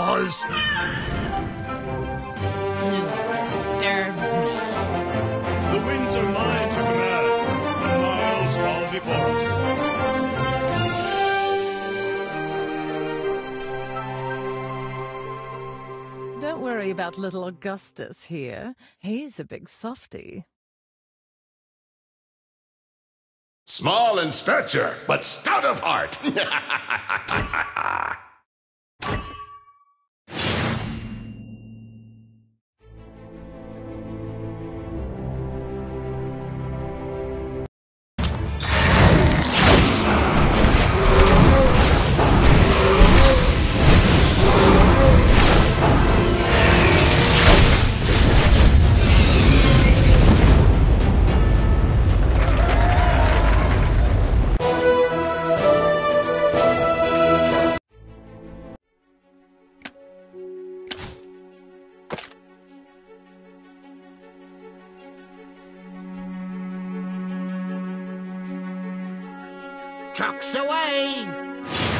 Ice. Who disturbs me? The winds are mine to command. The miles fall before us. Don't worry about little Augustus here. He's a big softy. Small in stature, but stout of heart. Trucks away!